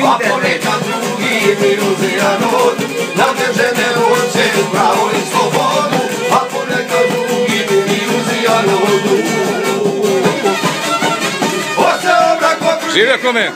Pa ponekad drugi iluziran od Na te žene hoće pravo i slobodu A ponekad drugi iluziran od Živje kome!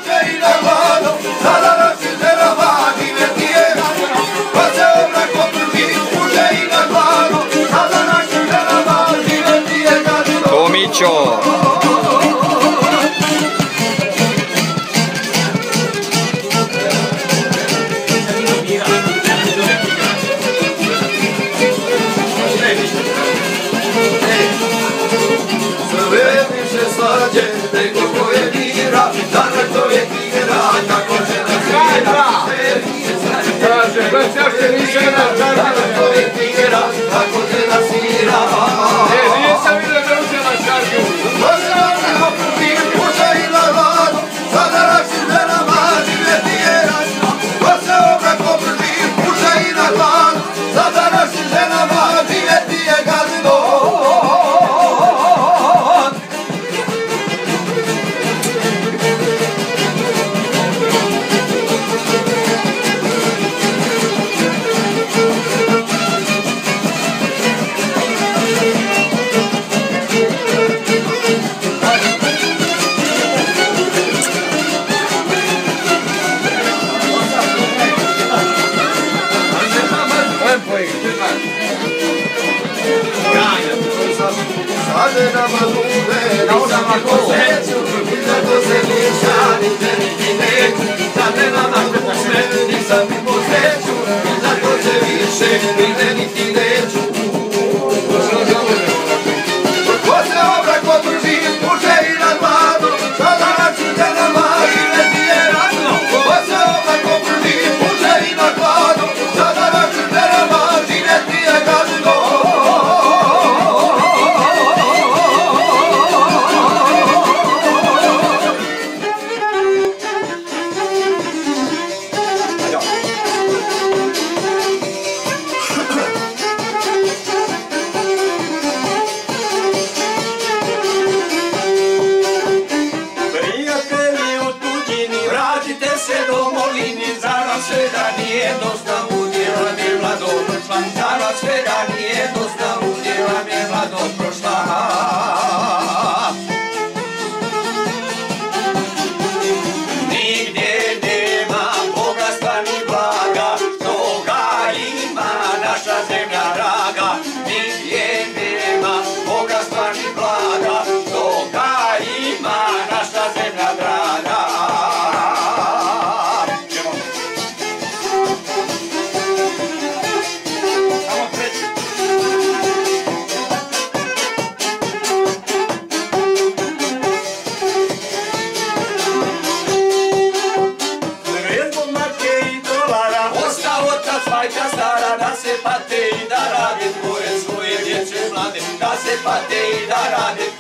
se patei darade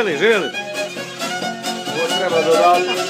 Really, really. What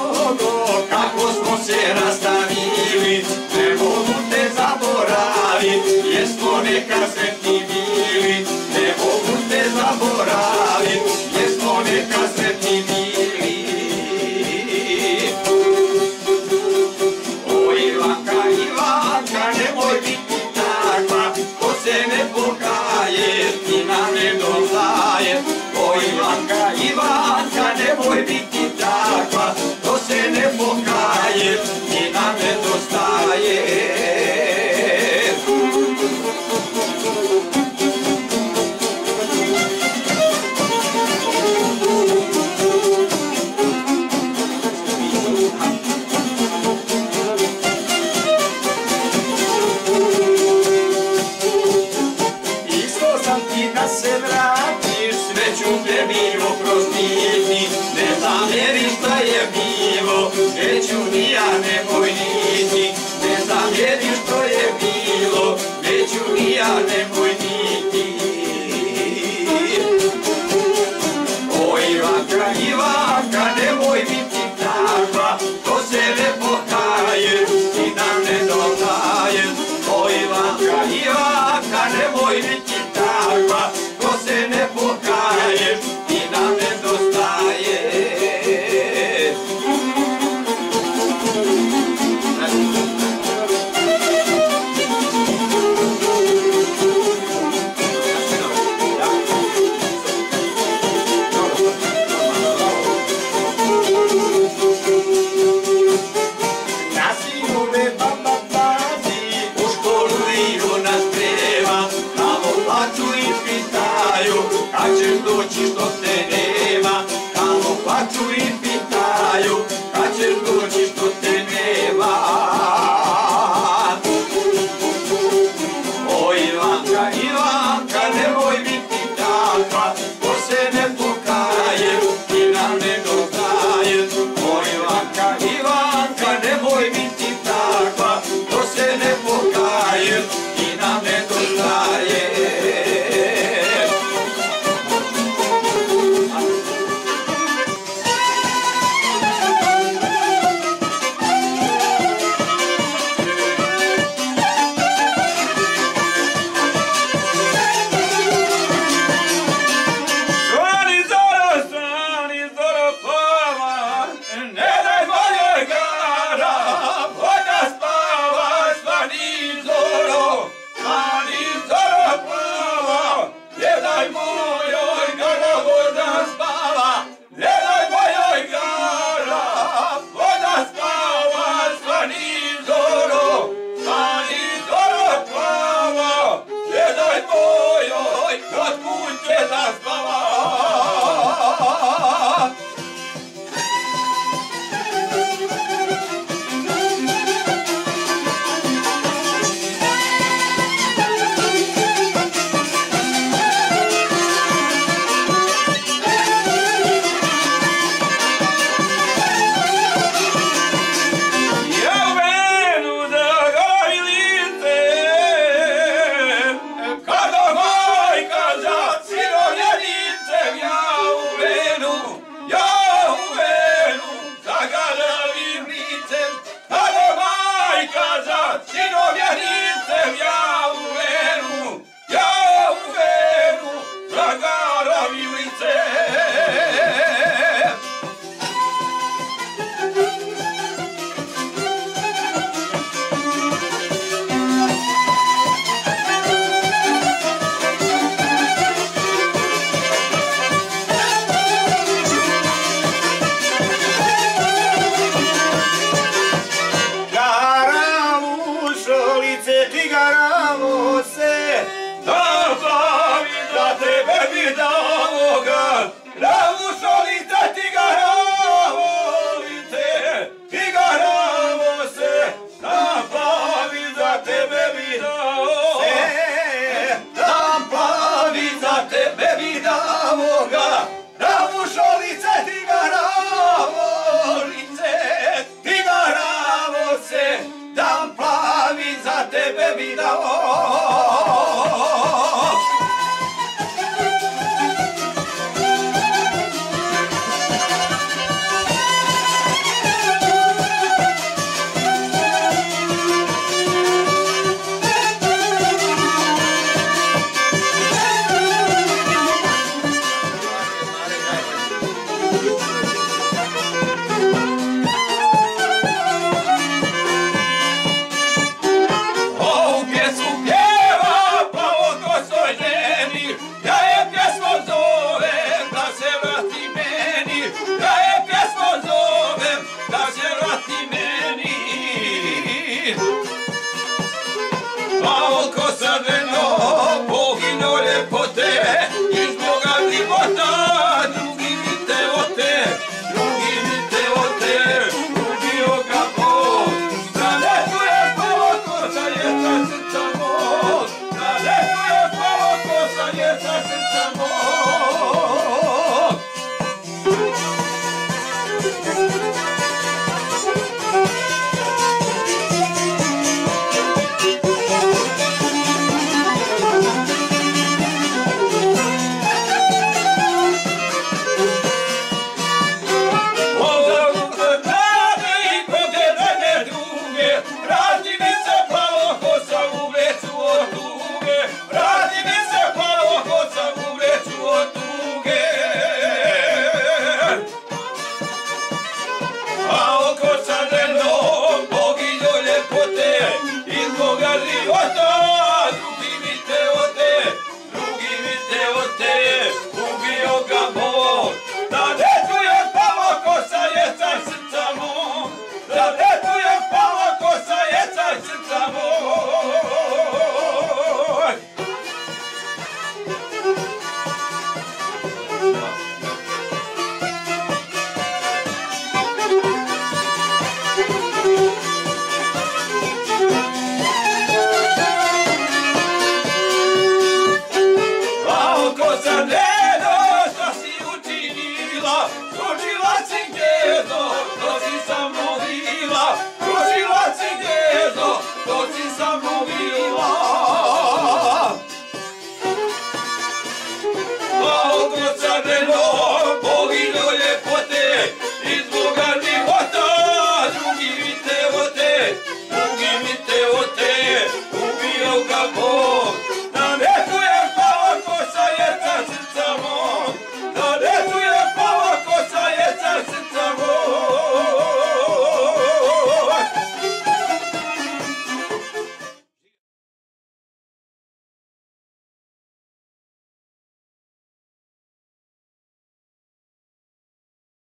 Take us in. Neću ni ja nemoj niti Ne zamjeri što je bilo. Neću ni ja nemoj